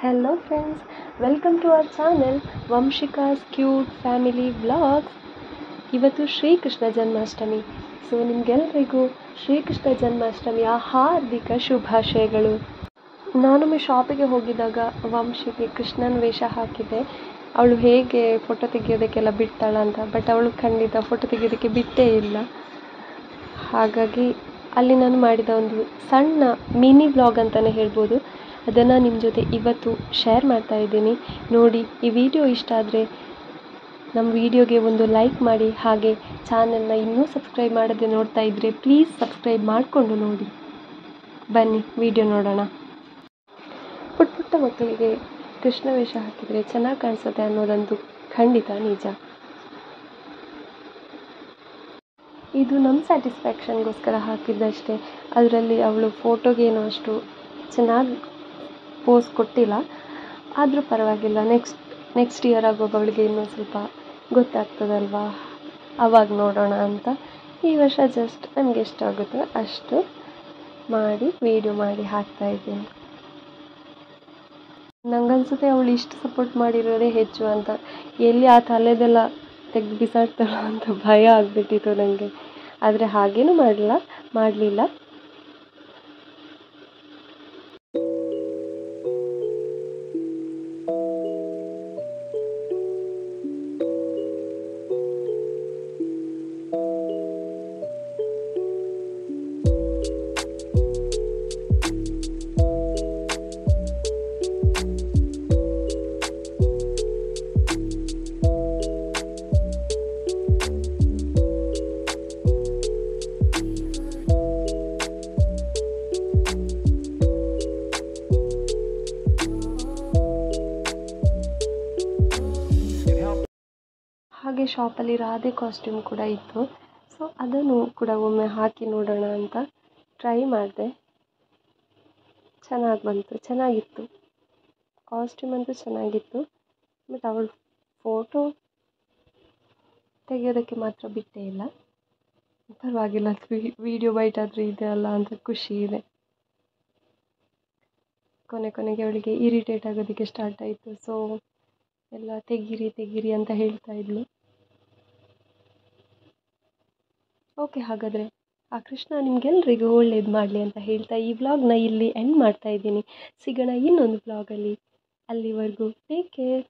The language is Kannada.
Hello friends welcome to our channel Vanshika's cute family vlogs ಇವತ್ತು ಶ್ರೀಕೃಷ್ಣ ಜನ್ಮಾಷ್ಟಮಿ ಸೊ ನಿಮಗೆಲ್ರಿಗೂ ಶ್ರೀಕೃಷ್ಣ ಜನ್ಮಾಷ್ಟಮಿಯ ಹಾರ್ದಿಕ ಶುಭಾಶಯಗಳು. ನಾನೊಮ್ಮೆ ಶಾಪಿಗೆ ಹೋಗಿದ್ದಾಗ ವಂಶಿಗೆ ಕೃಷ್ಣನ ವೇಷ ಹಾಕಿದ್ದೆ. ಅವಳು ಹೇಗೆ ಫೋಟೋ ತೆಗೆಯೋದಕ್ಕೆಲ್ಲ ಬಿಡ್ತಾಳ ಅಂತ ಬಟ್ ಅವಳು ಖಂಡಿತ ಫೋಟೋ ತೆಗೆಯೋದಕ್ಕೆ ಬಿಟ್ಟೇ ಇಲ್ಲ. ಹಾಗಾಗಿ ಅಲ್ಲಿ ನಾನು ಮಾಡಿದ ಒಂದು ಸಣ್ಣ ಮಿನಿ ವ್ಲಾಗ್ ಅಂತಲೇ ಹೇಳ್ಬೋದು. ಅದನ್ನು ನಿಮ್ಮ ಜೊತೆ ಇವತ್ತು ಶೇರ್ ಮಾಡ್ತಾ ಇದ್ದೀನಿ. ನೋಡಿ, ಈ ವಿಡಿಯೋ ಇಷ್ಟ ಆದರೆ ನಮ್ಮ ವಿಡಿಯೋಗೆ ಒಂದು ಲೈಕ್ ಮಾಡಿ, ಹಾಗೆ ಚಾನಲ್ನ ಇನ್ನೂ ಸಬ್ಸ್ಕ್ರೈಬ್ ಮಾಡದೆ ನೋಡ್ತಾ ಇದ್ದರೆ ಪ್ಲೀಸ್ ಸಬ್ಸ್ಕ್ರೈಬ್ ಮಾಡಿಕೊಂಡು ನೋಡಿ. ಬನ್ನಿ ವಿಡಿಯೋ ನೋಡೋಣ. ಪುಟ್ಟ ಪುಟ್ಟ ಮಕ್ಕಳಿಗೆ ಕೃಷ್ಣ ವೇಷ ಹಾಕಿದರೆ ಚೆನ್ನಾಗಿ ಕಾಣಿಸುತ್ತೆ ಅನ್ನೋದೊಂದು ಖಂಡಿತ ನಿಜ. ಇದು ನಮ್ಮ ಸ್ಯಾಟಿಸ್ಫ್ಯಾಕ್ಷನ್ಗೋಸ್ಕರ ಹಾಕಿದ್ದಷ್ಟೇ. ಅದರಲ್ಲಿ ಅವಳು ಫೋಟೋಗೇನು ಅಷ್ಟು ಚೆನ್ನಾಗಿ ಪೋಸ್ ಕೊಟ್ಟಿಲ್ಲ. ಆದರೂ ಪರವಾಗಿಲ್ಲ ನೆಕ್ಸ್ಟ್ ನೆಕ್ಸ್ಟ್ ಇಯರ್ ಆಗುವಾಗ ಅವಳಿಗೆ ಇನ್ನೂ ಸ್ವಲ್ಪ ಗೊತ್ತಾಗ್ತದಲ್ವಾ? ಅವಾಗ ನೋಡೋಣ ಅಂತ. ಈ ವರ್ಷ ಜಸ್ಟ್ ನನಗೆ ಆಗುತ್ತೆ. ಅಷ್ಟು ಮಾಡಿ ವೀಡಿಯೋ ಮಾಡಿ ಹಾಕ್ತಾ ಇದ್ದೀನಿ. ನಂಗನ್ಸುತ್ತೆ ಅವಳು ಇಷ್ಟು ಸಪೋರ್ಟ್ ಮಾಡಿರೋದೇ ಹೆಚ್ಚು ಅಂತ. ಎಲ್ಲಿ ಆ ತಲೆದೆಲ್ಲ ತೆಗೆದು ಬಿಸಾಡ್ತಾಳೋ ಅಂತ ಭಯ ಆಗಿಬಿಟ್ಟಿತ್ತು ನನಗೆ ಆದರೆ ಹಾಗೇನೂ ಮಾಡಲಿಲ್ಲ ಮಾಡಲಿಲ್ಲ. ಹಾಗೆ ಶಾಪಲ್ಲಿ ರಾಧೆ ಕಾಸ್ಟ್ಯೂಮ್ ಕೂಡ ಇತ್ತು. ಸೊ ಅದನ್ನು ಕೂಡ ಒಮ್ಮೆ ಹಾಕಿ ನೋಡೋಣ ಅಂತ ಟ್ರೈ ಮಾಡಿದೆ. ಚೆನ್ನಾಗಿ ಬಂತು, ಚೆನ್ನಾಗಿತ್ತು. ಕಾಸ್ಟ್ಯೂಮ್ ಅಂತೂ ಚೆನ್ನಾಗಿತ್ತು. ಬಟ್ ಅವಳು ಫೋಟೋ ತೆಗೆಯೋದಕ್ಕೆ ಮಾತ್ರ ಬಿಟ್ಟೇ ಇಲ್ಲ. ಪರವಾಗಿಲ್ಲ ವಿಡಿಯೋ ಬೈಟ್ ಆದರೂ ಇದೆ ಅಲ್ಲ ಅಂತ ಖುಷಿ ಇದೆ. ಕೊನೆ ಕೊನೆಗೆ ಅವಳಿಗೆ ಇರಿಟೇಟ್ ಆಗೋದಕ್ಕೆ ಸ್ಟಾರ್ಟ್ ಆಯಿತು. ಸೊ ಎಲ್ಲ ತೆಗೀರಿ ತೆಗೀರಿ ಅಂತ ಹೇಳ್ತಾ ಇದ್ಲು. ಓಕೆ, ಹಾಗಾದರೆ. ಆ ಕೃಷ್ಣ ನಿಮಗೆಲ್ರಿಗೂ ಒಳ್ಳೇದು ಮಾಡಲಿ ಅಂತ ಹೇಳ್ತಾ ಈ ವ್ಲಾಗ್ನ ಇಲ್ಲಿ ಎಂಡ್ ಮಾಡ್ತಾ ಇದ್ದೀನಿ. ಸಿಗೋಣ ಇನ್ನೊಂದು ವ್ಲಾಗಲ್ಲಿ. ಅಲ್ಲಿವರೆಗೂ ಟೇಕ್ ಕೇರ್